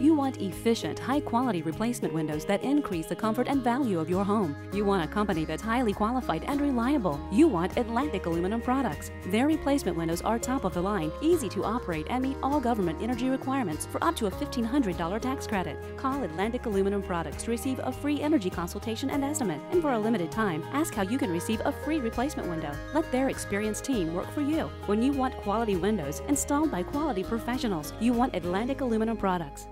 You want efficient, high quality replacement windows that increase the comfort and value of your home. You want a company that's highly qualified and reliable. You want Atlantic Aluminum products. Their replacement windows are top of the line, easy to operate, and meet all government energy requirements for up to a $1,500 tax credit. Call Atlantic Aluminum Products to receive a free energy consultation and estimate. And for a limited time, ask how you can receive a free replacement window. Let their experienced team work for you. When you want quality windows installed by quality professionals, you want Atlantic Aluminum Products.